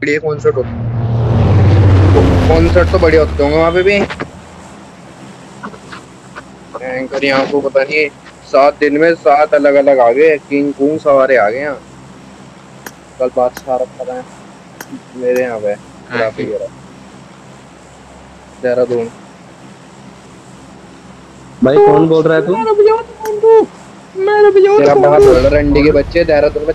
बढ़िया कॉन्सर्ट होता कॉन्सर्ट तो बढ़िया होते होंगे वहाँ पे भी। एंकर यहाँ को पता नहीं सात दिन में सात अलग अलग आ गए किंग कुंग सवारे आ गए यहाँ। कल बात सारा कर रहे हैं मेरे यहाँ पे ट्रैफ़िक देहरादून। भाई कौन बोल रहा है तू? तेरा बात बोल रहा रंडी के बच्चे देहरादून में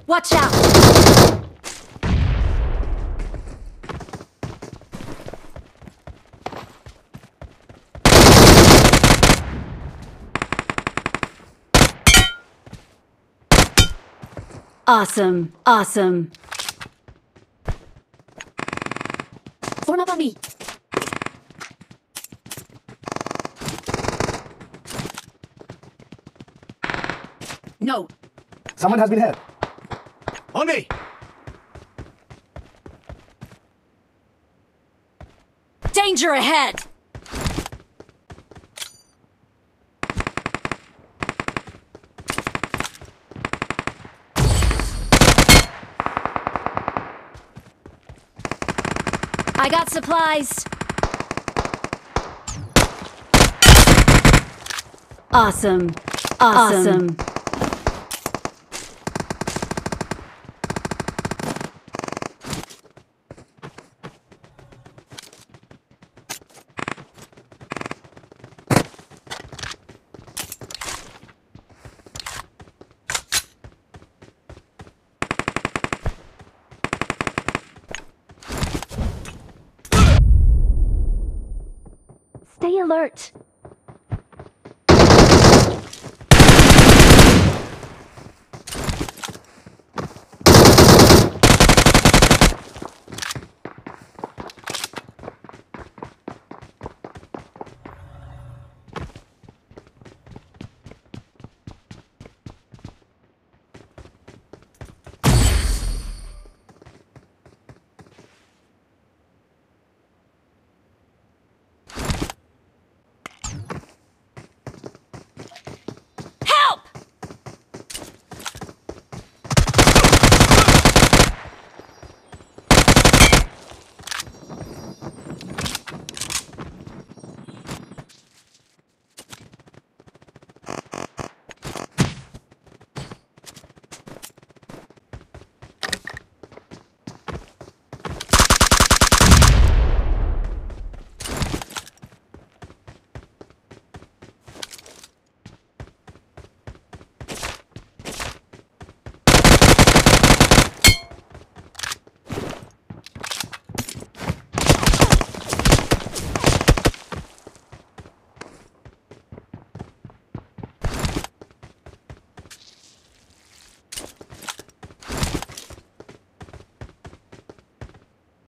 Watch out! Awesome. Awesome. Form up on me. No. Someone has been hit. On me! Danger ahead! I got supplies. Awesome. Awesome. Stay alert.